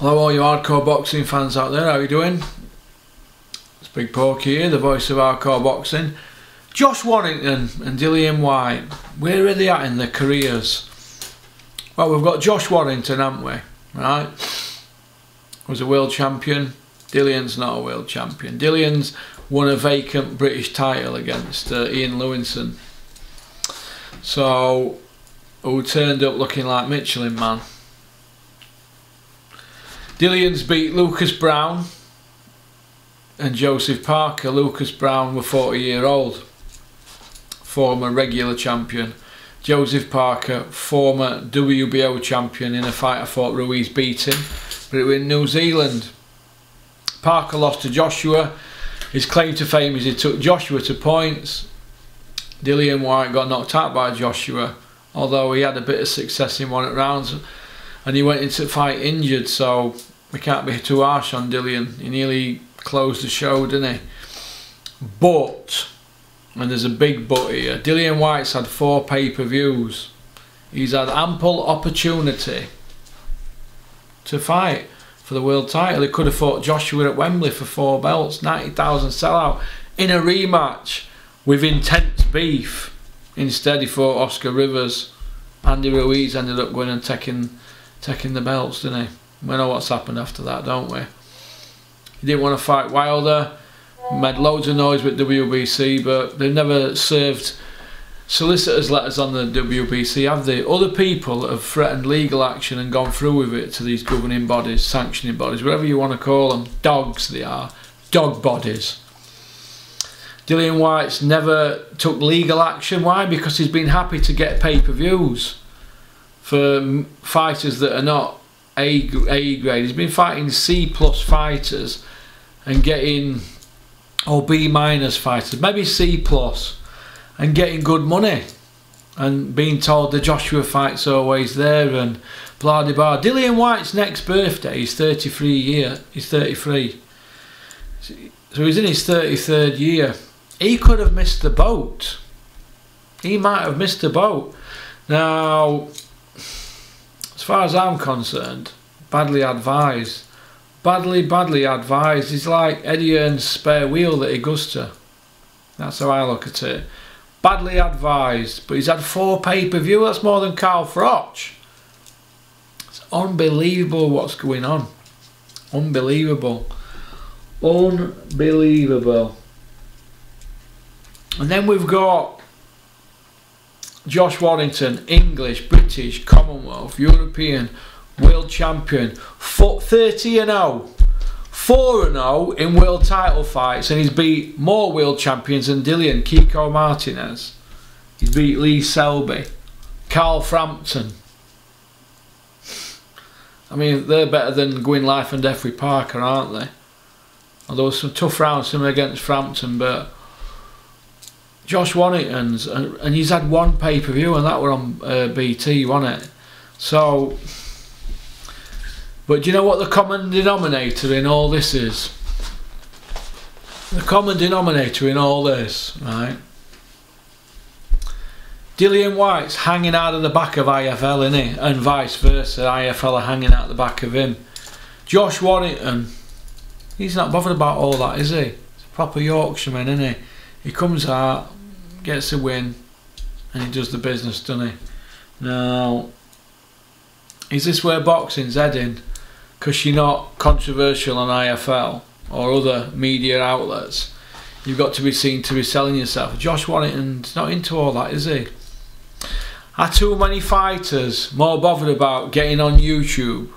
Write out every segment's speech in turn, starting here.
Hello all you hardcore boxing fans out there, how are you doing? It's Big Porky here, the voice of hardcore boxing. Josh Warrington and Dillian Whyte, where are they at in their careers? Well, we've got Josh Warrington, haven't we? Right? Was a world champion. Dillian's not a world champion. Dillian's won a vacant British title against uh, Ian Lewison. So, who turned up looking like Michelin Man. Dillian's beat Lucas Browne and Joseph Parker. Lucas Browne were 40 year old, former regular champion. Joseph Parker, former WBO champion in a fight I thought Ruiz beat him, but it was in New Zealand. Parker lost to Joshua. His claim to fame is he took Joshua to points. Dillian Whyte got knocked out by Joshua, although he had a bit of success in one at rounds and he went into the fight injured, so we can't be too harsh on Dillian. He nearly closed the show, didn't he? But, and there's a big but here, Dillian Whyte's had four pay-per-views. He's had ample opportunity to fight for the world title. He could have fought Joshua at Wembley for four belts, 90,000 sellout, in a rematch with intense beef. Instead, he fought Oscar Rivas. Andy Ruiz ended up going and taking taking the belts, didn't he? We know what's happened after that, don't we? He didn't want to fight Wilder, made loads of noise with WBC, but they've never served solicitors' letters on the WBC, have they? Other people have threatened legal action and gone through with it to these governing bodies, sanctioning bodies, whatever you want to call them. Dogs they are, dog bodies. Dillian Whyte's never took legal action. Why? Because he's been happy to get pay-per-views for fighters that are not A, A grade. He's been fighting C plus fighters and getting or B minus fighters, maybe C plus, and getting good money. And being told the Joshua fight's always there and blah blah blah. Dillian Whyte's next birthday, he's 33 year, he's 33. So he's in his 33rd year. He could have missed the boat. He might have missed the boat. Now, as far as I'm concerned, badly advised. Badly, badly advised. He's like Eddie Hearn's spare wheel that he goes to. That's how I look at it. Badly advised, but he's had four pay-per-view. That's more than Carl Froch. It's unbelievable what's going on. Unbelievable. Unbelievable. And then we've got Josh Warrington, English, British, Commonwealth, European, World Champion, 30 and 0. 4 and 0 in world title fights, and he's beat more world champions than Dillian, Kiko Martinez. He's beat Lee Selby, Carl Frampton. I mean, they're better than going life and death with Parker, aren't they? Although some tough rounds him against Frampton, but Josh Warrington's, and, and he's had one pay per view, and that were on uh, BT, wasn't it? So, but do you know what the common denominator in all this is? The common denominator in all this, right? Dillian Whyte's hanging out of the back of IFL, isn't he? And vice versa, IFL are hanging out the back of him. Josh Warrington, he's not bothered about all that, is he? He's a proper Yorkshireman, isn't he? He comes out, gets a win, and he does the business, doesn't he? Now, is this where boxing's heading? Because you're not controversial on IFL or other media outlets. You've got to be seen to be selling yourself. Josh Warrington's not into all that, is he? Are too many fighters more bothered about getting on YouTube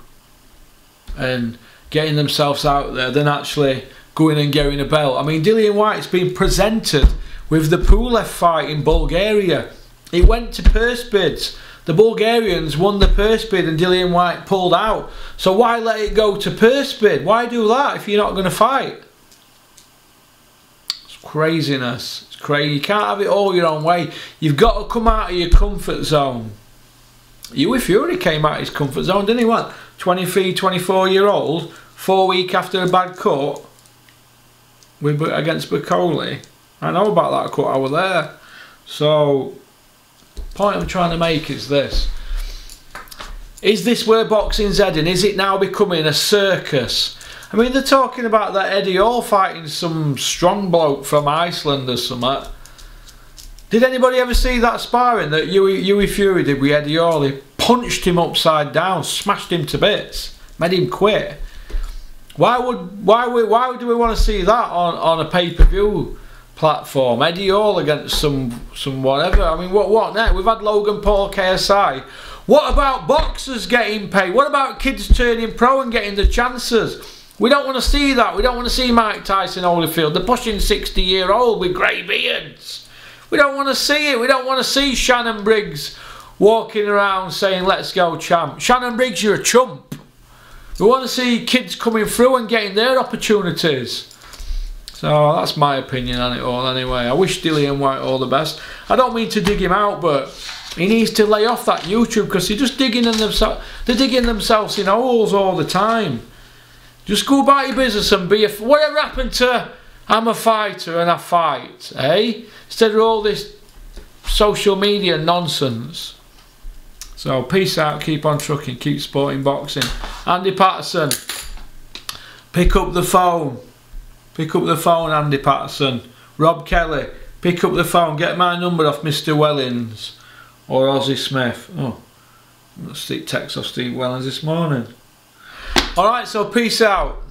and getting themselves out there than actually going and getting a belt? I mean, Dillian Whyte's been presented with the Pulev fight in Bulgaria. It went to purse bids. The Bulgarians won the purse bid and Dillian Whyte pulled out. So why let it go to purse bid? Why do that if you're not going to fight? It's craziness. It's crazy. You can't have it all your own way. You've got to come out of your comfort zone. Hughie Fury came out of his comfort zone, didn't he? What? 23, 24 year old, four week after a bad cut with, against Bakole. I know about that cut, I was there. So, point I'm trying to make is this. Is this where boxing's heading? Is it now becoming a circus? I mean, they're talking about that Eddie Hall fighting some strong bloke from Iceland or something. Did anybody ever see that sparring that Hughie Fury did with Eddie Hall? He punched him upside down, smashed him to bits, made him quit. Why would why would why do we want to see that on, on a pay per view platform? Eddie Hall against some some whatever. I mean, what what next? We've had Logan Paul KSI. What about boxers getting paid? What about kids turning pro and getting the chances? We don't want to see that. We don't want to see Mike Tyson Holyfield. They're pushing 60 year old with grey beards. We don't want to see it. We don't want to see Shannon Briggs walking around saying, let's go champ. Shannon Briggs, you're a chump. We want to see kids coming through and getting their opportunities. So that's my opinion on it all anyway. I wish Dillian Whyte all the best. I don't mean to dig him out, but he needs to lay off that YouTube because they're just digging in themselves. They're digging themselves in holes all the time. Just go about your business and be a. Whatever happened to I'm a fighter and I fight, eh? Instead of all this social media nonsense. So peace out, keep on trucking, keep sporting boxing. Andy Patterson, pick up the phone. Pick up the phone, Andy Patterson. Rob Kelly, pick up the phone. Get my number off Mr. Wellings or Ozzie Smith. Oh, Steve text off Steve Wellings this morning. Alright, so peace out.